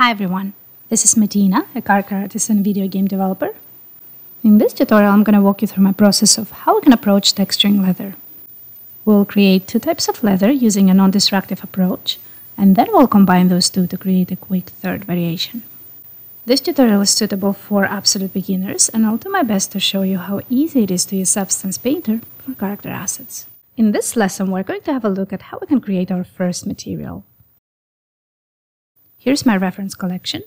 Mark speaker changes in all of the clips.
Speaker 1: Hi everyone, this is Madina, a character artist and video game developer. In this tutorial, I'm going to walk you through my process of how we can approach texturing leather. We'll create two types of leather using a non-destructive approach, and then we'll combine those two to create a quick third variation. This tutorial is suitable for absolute beginners, and I'll do my best to show you how easy it is to use Substance Painter for character assets. In this lesson, we're going to have a look at how we can create our first material. Here's my reference collection.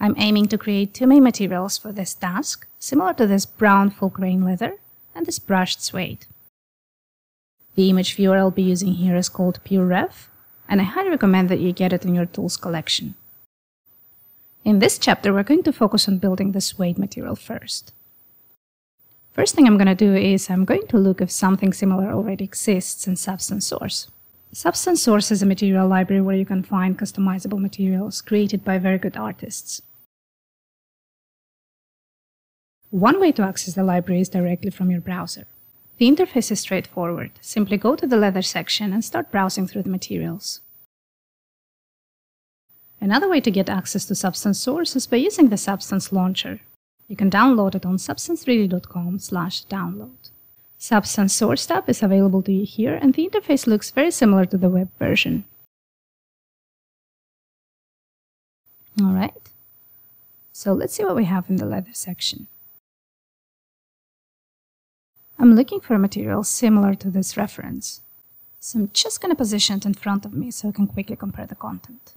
Speaker 1: I'm aiming to create two main materials for this task, similar to this brown full grain leather and this brushed suede. The image viewer I'll be using here is called PureRef, and I highly recommend that you get it in your tools collection. In this chapter, we're going to focus on building the suede material first. First thing I'm going to do is I'm going to look if something similar already exists in Substance Source. Substance Source is a material library where you can find customizable materials created by very good artists. One way to access the library is directly from your browser. The interface is straightforward. Simply go to the leather section and start browsing through the materials. Another way to get access to Substance Source is by using the Substance Launcher. You can download it on substance3d.com slash download. Substance Source tab is available to you here, and the interface looks very similar to the web version. All right, so let's see what we have in the leather section. I'm looking for a material similar to this reference. So I'm just going to position it in front of me so I can quickly compare the content.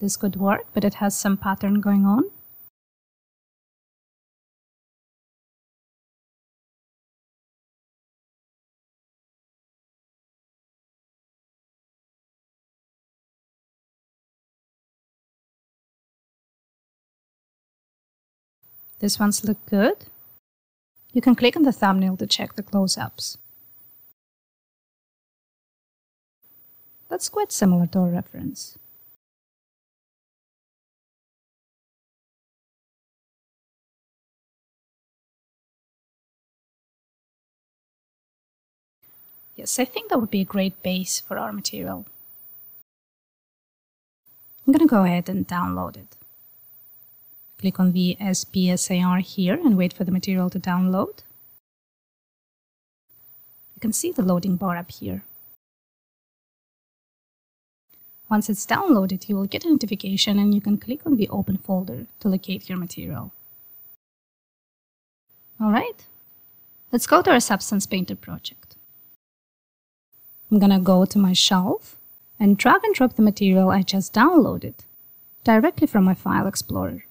Speaker 1: This could work, but it has some pattern going on. This one's look good. You can click on the thumbnail to check the close-ups. That's quite similar to our reference. Yes, I think that would be a great base for our material. I'm going to go ahead and download it. Click on the SBSAR here and wait for the material to download. You can see the loading bar up here. Once it's downloaded, you will get a notification and you can click on the Open folder to locate your material. All right, let's go to our Substance Painter project. I'm gonna go to my shelf and drag and drop the material I just downloaded directly from my File Explorer.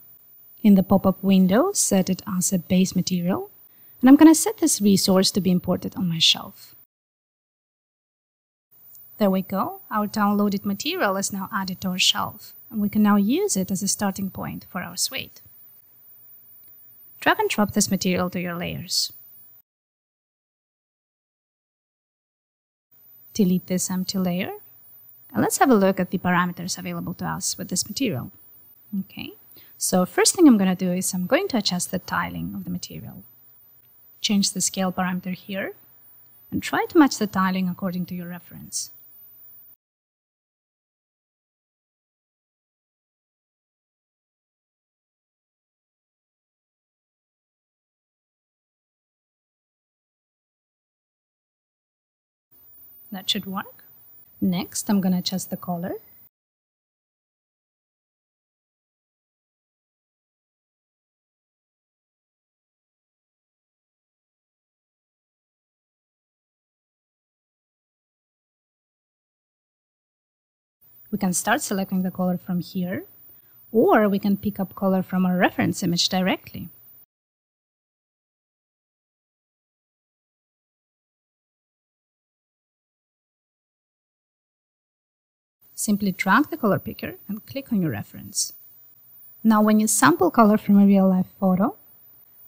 Speaker 1: In the pop-up window, set it as a base material, and I'm to set this resource to be imported on my shelf. There we go, our downloaded material is now added to our shelf, and we can now use it as a starting point for our suede. Drag and drop this material to your layers. Delete this empty layer, and let's have a look at the parameters available to us with this material. Okay, so first thing I'm going to do is I'm going to adjust the tiling of the material. Change the scale parameter here and try to match the tiling according to your reference. That should work. Next, I'm going to adjust the color We can start selecting the color from here, or we can pick up color from our reference image directly. Simply drag the color picker and click on your reference. Now when you sample color from a real-life photo,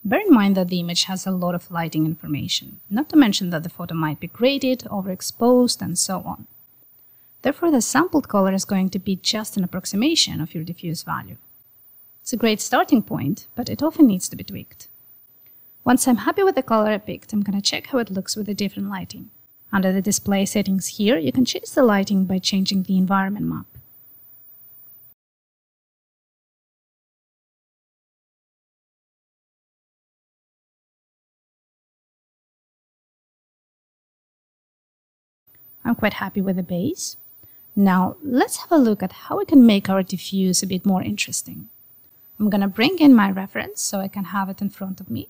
Speaker 1: bear in mind that the image has a lot of lighting information, not to mention that the photo might be graded, overexposed, and so on. Therefore, the sampled color is going to be just an approximation of your diffuse value. It's a great starting point, but it often needs to be tweaked. Once I'm happy with the color I picked, I'm going to check how it looks with the different lighting. Under the display settings here, you can change the lighting by changing the environment map. I'm quite happy with the base. Now let's have a look at how we can make our diffuse a bit more interesting. I'm going to bring in my reference so I can have it in front of me.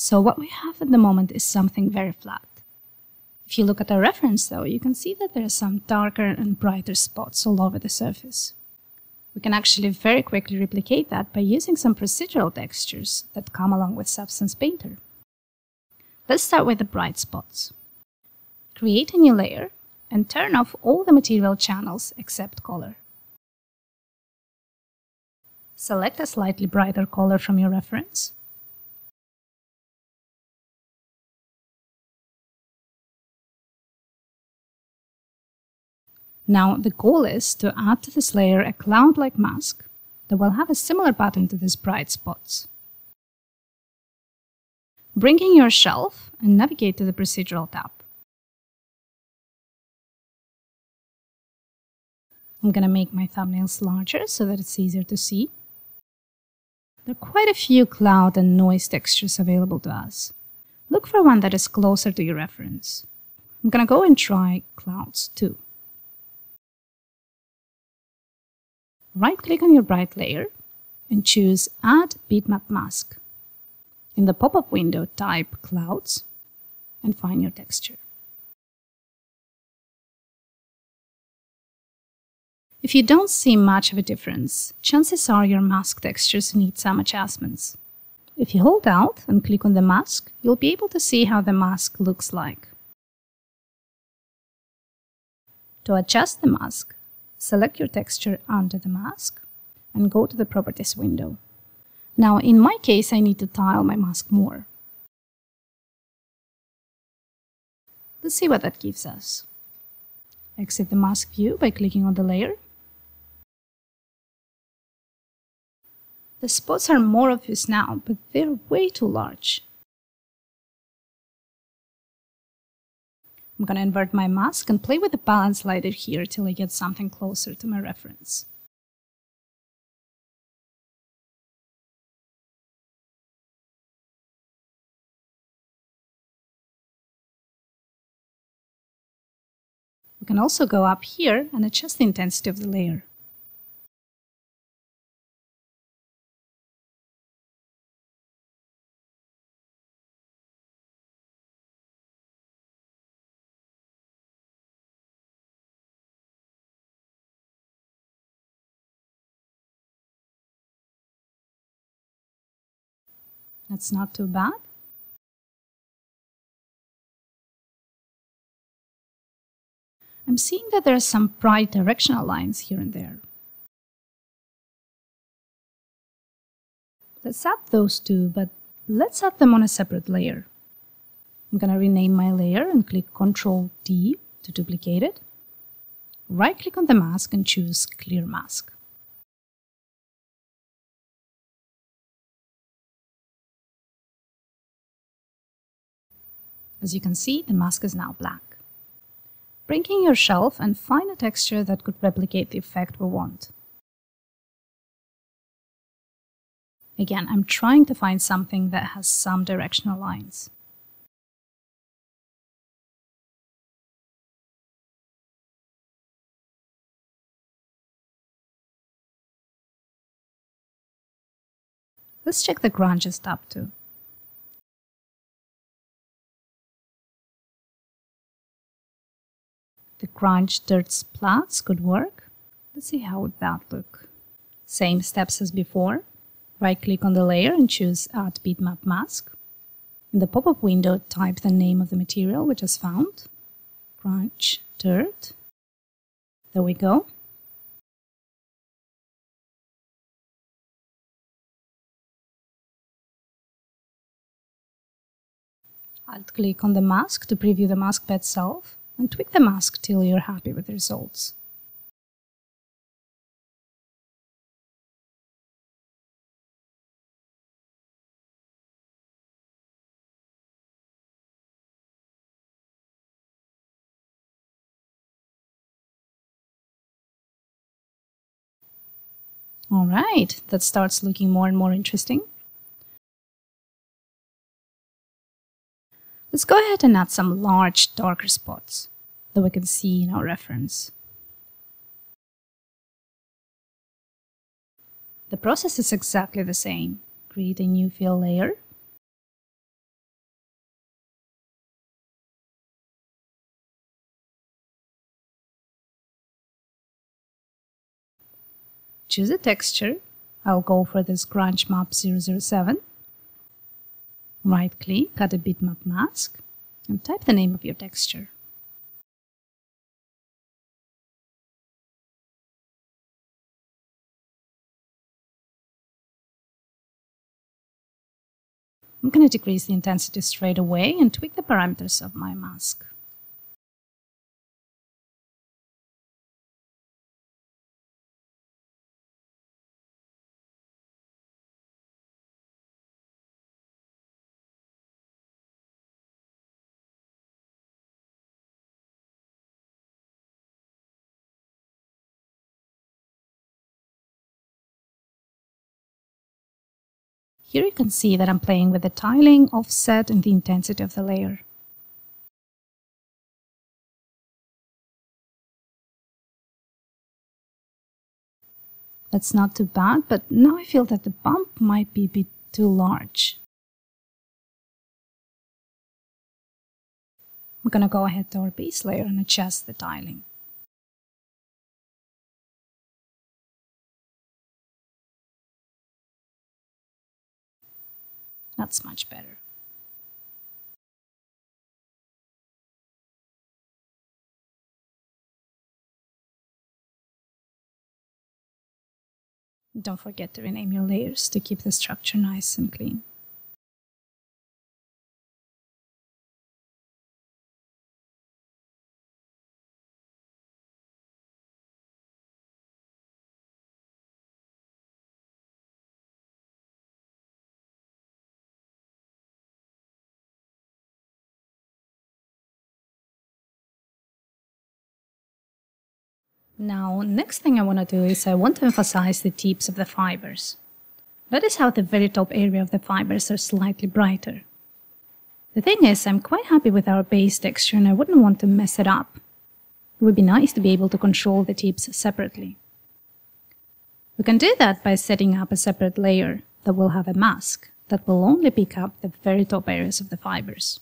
Speaker 1: So what we have at the moment is something very flat. If you look at our reference though, you can see that there are some darker and brighter spots all over the surface. We can actually very quickly replicate that by using some procedural textures that come along with Substance Painter. Let's start with the bright spots. Create a new layer and turn off all the material channels except color. Select a slightly brighter color from your reference Now the goal is to add to this layer a cloud-like mask that will have a similar pattern to these bright spots. Bring in your shelf and navigate to the Procedural tab. I'm going to make my thumbnails larger so that it's easier to see. There are quite a few cloud and noise textures available to us. Look for one that is closer to your reference. I'm going to go and try Clouds too. Right-click on your bright layer and choose Add Bitmap Mask. In the pop-up window, type Clouds and find your texture. If you don't see much of a difference, chances are your mask textures need some adjustments. If you hold out and click on the mask, you'll be able to see how the mask looks like. To adjust the mask, select your texture under the mask and go to the Properties window. Now, in my case, I need to tile my mask more. Let's see what that gives us. Exit the mask view by clicking on the layer. The spots are more obvious now, but they're way too large. I'm going to invert my mask and play with the balance slider here till I get something closer to my reference. We can also go up here and adjust the intensity of the layer. That's not too bad. I'm seeing that there are some bright directional lines here and there. Let's add those two, but let's add them on a separate layer. I'm going to rename my layer and click Ctrl D to duplicate it. Right click on the mask and choose Clear Mask. As you can see, the mask is now black. Bring in your shelf and find a texture that could replicate the effect we want. Again, I'm trying to find something that has some directional lines. Let's check the grunges tab too. The grunge dirt splats could work. Let's see how would that look. Same steps as before. Right click on the layer and choose Add Bitmap Mask. In the pop-up window, type the name of the material we just found. Grunge dirt. There we go. Alt click on the mask to preview the mask by itself and tweak the mask till you're happy with the results. All right, that starts looking more and more interesting. Let's go ahead and add some large darker spots that we can see in our reference. The process is exactly the same. Create a new fill layer. Choose a texture. I'll go for this Grunge Map 007. Right click, add a bitmap mask, and type the name of your texture. I'm going to decrease the intensity straight away and tweak the parameters of my mask. Here you can see that I'm playing with the tiling, offset and the intensity of the layer. That's not too bad, but now I feel that the bump might be a bit too large. I'm gonna go ahead to our base layer and adjust the tiling. That's much better. Don't forget to rename your layers to keep the structure nice and clean. Now, next thing I want to do is I want to emphasize the tips of the fibers. Notice how the very top area of the fibers are slightly brighter. The thing is, I'm quite happy with our base texture and I wouldn't want to mess it up. It would be nice to be able to control the tips separately. We can do that by setting up a separate layer that will have a mask that will only pick up the very top areas of the fibers.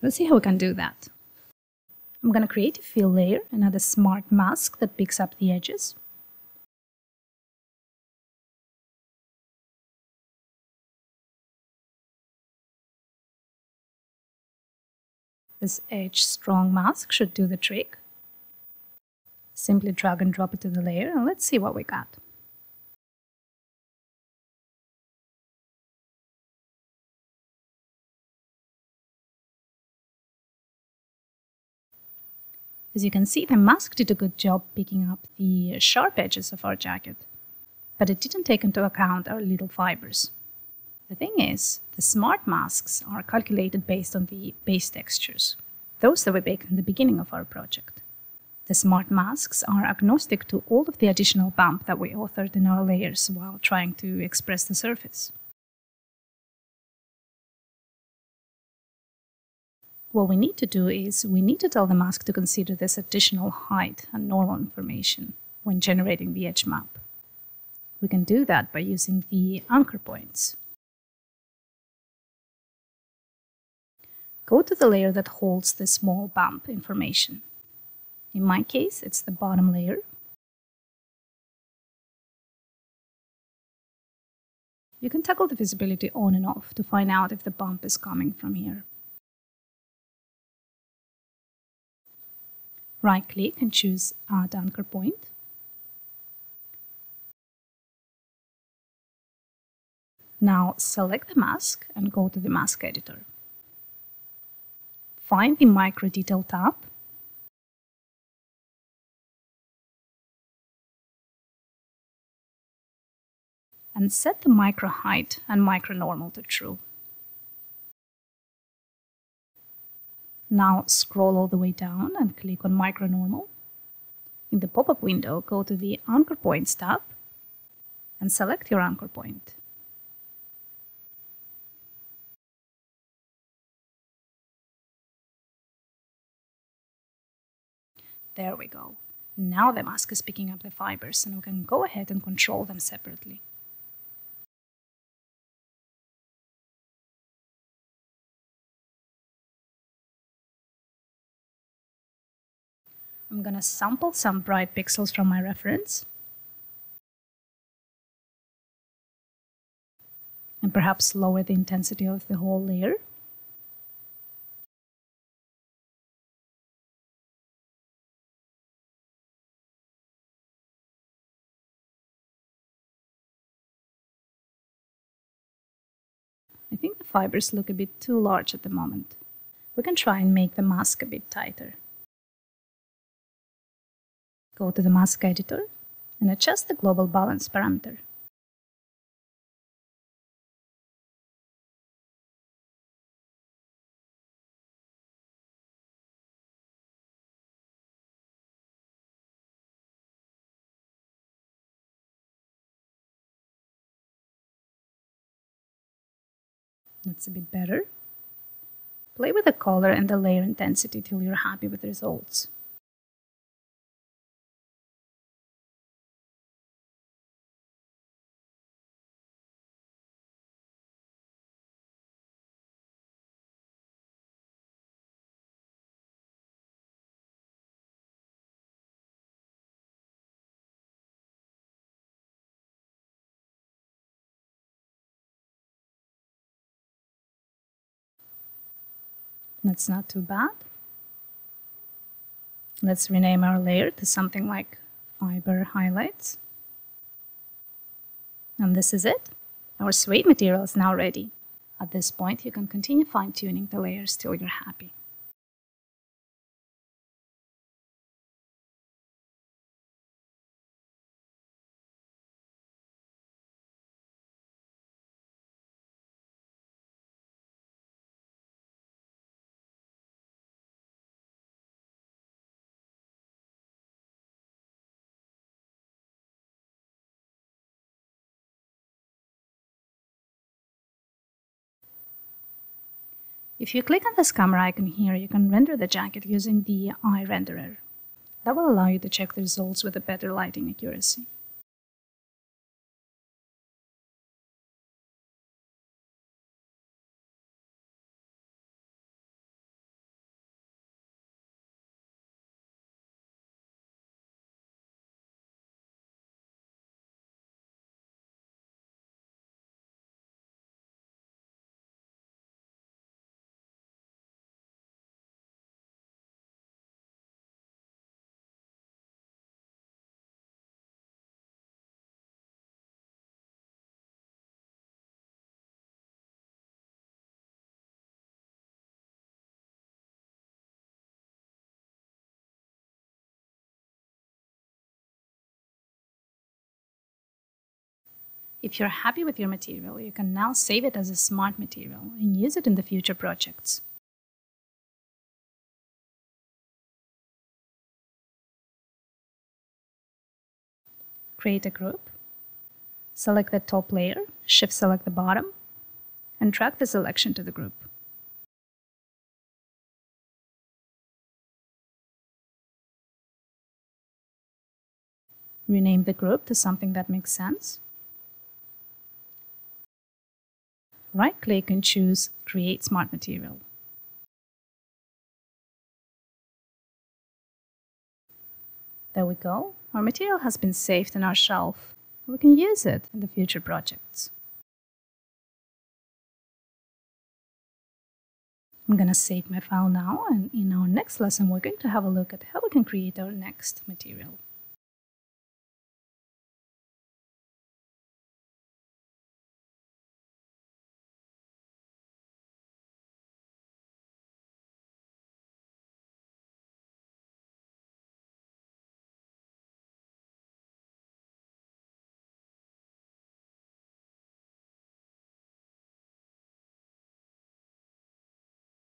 Speaker 1: Let's see how we can do that. I'm going to create a fill layer and add a smart mask that picks up the edges. This edge strong mask should do the trick. Simply drag and drop it to the layer and let's see what we got. As you can see, the mask did a good job picking up the sharp edges of our jacket, but it didn't take into account our little fibers. The thing is, the smart masks are calculated based on the base textures, those that we baked in the beginning of our project. The smart masks are agnostic to all of the additional bump that we authored in our layers while trying to express the surface. What we need to do is we need to tell the mask to consider this additional height and normal information when generating the edge map. We can do that by using the anchor points. Go to the layer that holds the small bump information. In my case, it's the bottom layer. You can toggle the visibility on and off to find out if the bump is coming from here. Right click and choose Add Anchor Point. Now select the mask and go to the mask editor. Find the Micro Detail tab and set the micro height and micro normal to true. Now scroll all the way down and click on micro normal. In the pop-up window, go to the Anchor Points tab and select your anchor point. There we go. Now the mask is picking up the fibers and we can go ahead and control them separately. I'm gonna sample some bright pixels from my reference. And perhaps lower the intensity of the whole layer. I think the fibers look a bit too large at the moment. We can try and make the mask a bit tighter. Go to the mask editor and adjust the global balance parameter. That's a bit better. Play with the color and the layer intensity till you're happy with the results. That's not too bad. Let's rename our layer to something like fiber highlights. And this is it. Our suede material is now ready. At this point, you can continue fine-tuning the layers till you're happy. If you click on this camera icon here, you can render the jacket using the Iray renderer. That will allow you to check the results with a better lighting accuracy. If you're happy with your material, you can now save it as a smart material and use it in the future projects. Create a group, select the top layer, shift select the bottom, and drag the selection to the group. Rename the group to something that makes sense. Right click and choose Create Smart Material. There we go. Our material has been saved in our shelf. We can use it in the future projects. I'm going to save my file now and in our next lesson we're going to have a look at how we can create our next material.